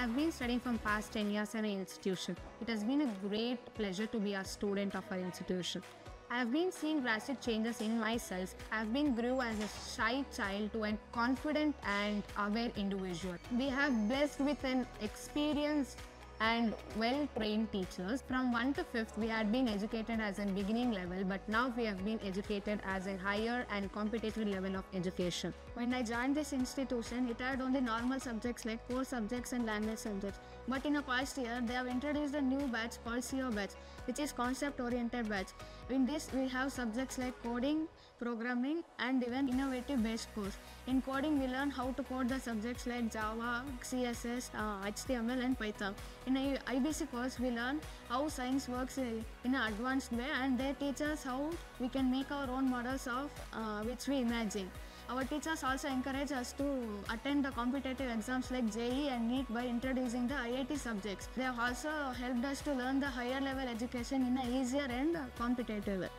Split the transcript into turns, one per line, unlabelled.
have been studying from past 10 years in an institution. It has been a great pleasure to be a student of our institution. I have been seeing drastic changes in myself. I have been grew as a shy child to a confident and aware individual. We have blessed with an experienced and well-trained teachers. From 1 to 5th, we had been educated as a beginning level, but now we have been educated as a higher and competitive level of education. When I joined this institution, it had only normal subjects like core subjects and language subjects. But in the past year, they have introduced a new batch called CO batch, which is concept-oriented batch. In this, we have subjects like coding, programming, and even innovative based course. In coding, we learn how to code the subjects like Java, CSS, uh, HTML, and Python. In a IBC course, we learn how science works in an advanced way, and they teach us how we can make our own models of uh, which we imagine. Our teachers also encourage us to attend the competitive exams like JEE and NEET by introducing the IIT subjects. They have also helped us to learn the higher level education in an easier and competitive way.